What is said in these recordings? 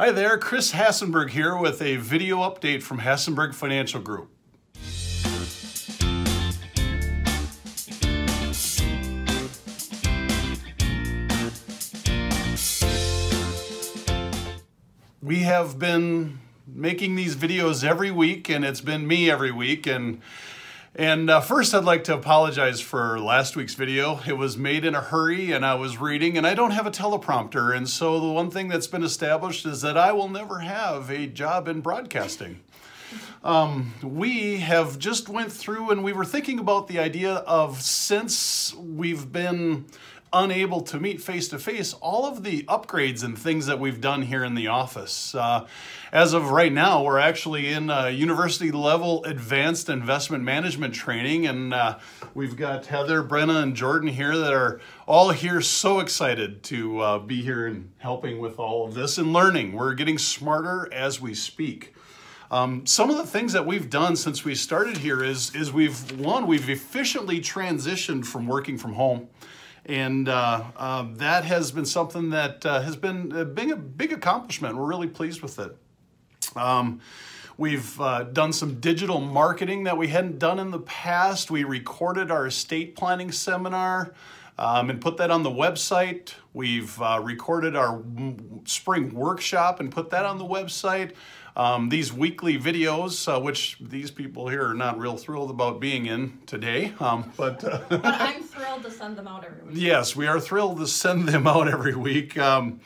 Hi there, Chris Hasenberg here with a video update from Hasenberg Financial Group. We have been making these videos every week and it's been me every week and and uh, first, I'd like to apologize for last week's video. It was made in a hurry and I was reading and I don't have a teleprompter. And so the one thing that's been established is that I will never have a job in broadcasting. Um, we have just went through and we were thinking about the idea of since we've been unable to meet face to face, all of the upgrades and things that we've done here in the office. Uh, as of right now, we're actually in uh, university level advanced investment management training, and uh, we've got Heather, Brenna, and Jordan here that are all here so excited to uh, be here and helping with all of this and learning. We're getting smarter as we speak. Um, some of the things that we've done since we started here is, is we've, one, we've efficiently transitioned from working from home. And uh, uh, that has been something that uh, has been a big, a big accomplishment. We're really pleased with it. Um, we've uh, done some digital marketing that we hadn't done in the past. We recorded our estate planning seminar um, and put that on the website. We've uh, recorded our spring workshop and put that on the website. Um, these weekly videos, uh, which these people here are not real thrilled about being in today, um, but, uh, thrilled to send them out every week. Yes, we are thrilled to send them out every week. Um,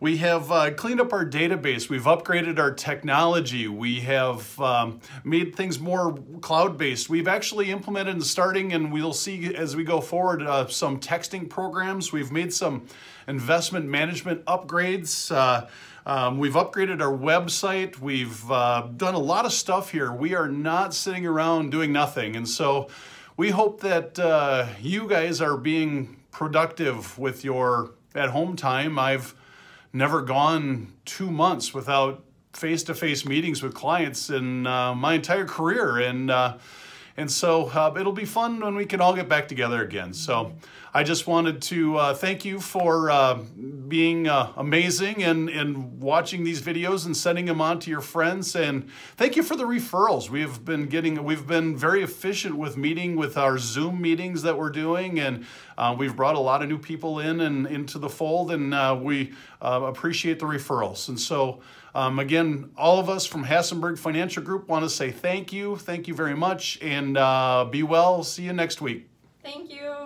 we have uh, cleaned up our database. We've upgraded our technology. We have um, made things more cloud-based. We've actually implemented and starting, and we'll see as we go forward, uh, some texting programs. We've made some investment management upgrades. Uh, um, we've upgraded our website. We've uh, done a lot of stuff here. We are not sitting around doing nothing. And so we hope that uh, you guys are being productive with your at home time. I've never gone two months without face-to-face meetings with clients in uh, my entire career. And uh, and so uh, it'll be fun when we can all get back together again. So I just wanted to uh, thank you for uh, being uh, amazing and, and watching these videos and sending them on to your friends. And thank you for the referrals. We've been getting, we've been very efficient with meeting with our Zoom meetings that we're doing. And uh, we've brought a lot of new people in and into the fold and uh, we appreciate the referrals. And so um, again, all of us from Hasenberg Financial Group want to say thank you. Thank you very much and uh, be well. See you next week. Thank you.